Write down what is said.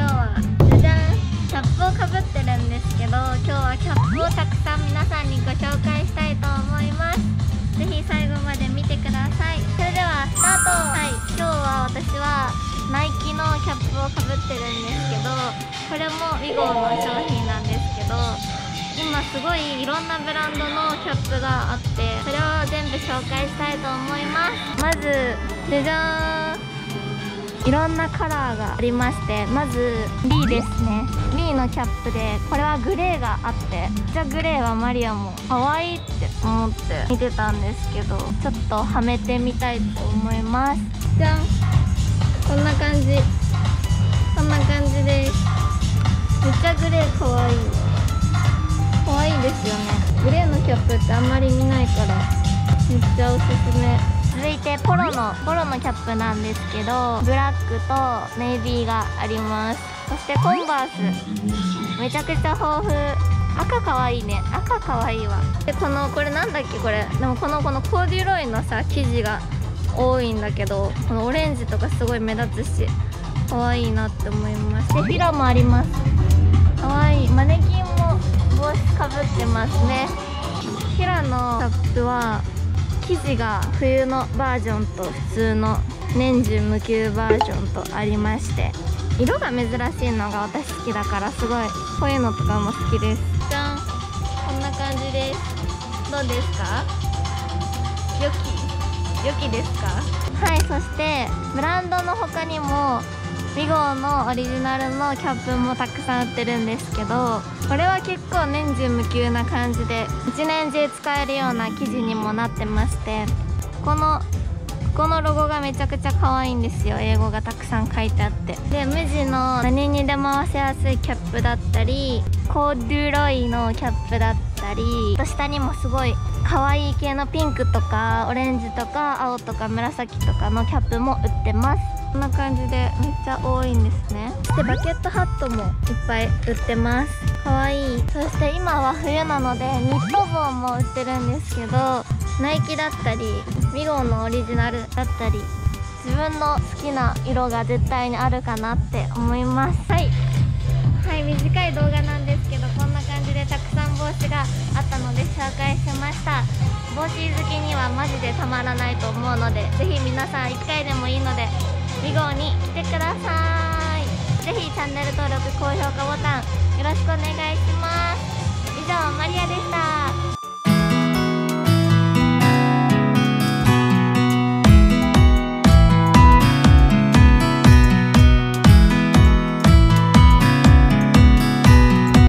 今日はじゃじゃんキャップをかぶってるんですけど今日はキャップをたくさん皆さんにご紹介したいと思います。ぜひ最後まで見てください。それではスタート。はい今日は私はナイキのキャップをかぶってるんですけどこれも WEGO の商品なんですけど今すごいいろんなブランドのキャップがあってそれを全部紹介したいと思います。まずじゃじゃーん。いろんなカラーがありましてまず B ですね。B のキャップでこれはグレーがあってじゃグレーはマリアも可愛いって思って見てたんですけどちょっとはめてみたいと思います。じゃん。こんな感じ。こんな感じです。めっちゃグレー可愛い可愛いですよね。グレーのキャップってあんまり見ないからめっちゃおすすめ。てポロのポロのキャップなんですけどブラックとネイビーがあります。そしてコンバース。めちゃくちゃ豊富。赤かわいいね。赤かわいいわ。でこのこれなんだっけ？これ。でもこのこのコーデュロイのさ生地が多いんだけどこのオレンジとかすごい目立つし可愛いなって思います。でフィラもあります。可愛い。マネキンも帽子かぶってますね。フィラのキャップは生地が冬のバージョンと普通の年中無休バージョンとありまして色が珍しいのが私好きだからすごいこういうのとかも好きです。じゃん。こんな感じです。どうですか？良き良きですか？はいそしてブランドの他にもビゴーのオリジナルのキャップもたくさん売ってるんですけどこれは結構年中無休な感じで一年中使えるような生地にもなってましてこのここのロゴがめちゃくちゃ可愛いんですよ。英語がたくさん書いてあって。で無地の何にでも合わせやすいキャップだったりコーデュロイのキャップだったり下にもすごい可愛い系のピンクとかオレンジとか青とか紫とかのキャップも売ってます。こんな感じでめっちゃ多いんですね。そしてバケットハットもいっぱい売ってます。可愛い。そして今は冬なのでニット帽も売ってるんですけどナイキだったりミゴーのオリジナルだったり自分の好きな色が絶対にあるかなって思います。はい。はい短い動画なんですけどこんな感じでたくさん帽子があったので紹介しました。帽子好きにはマジでたまらないと思うのでぜひ皆さん1回でもいいので2号に来てください。ぜひチャンネル登録高評価ボタンよろしくお願いします。以上マリアでした。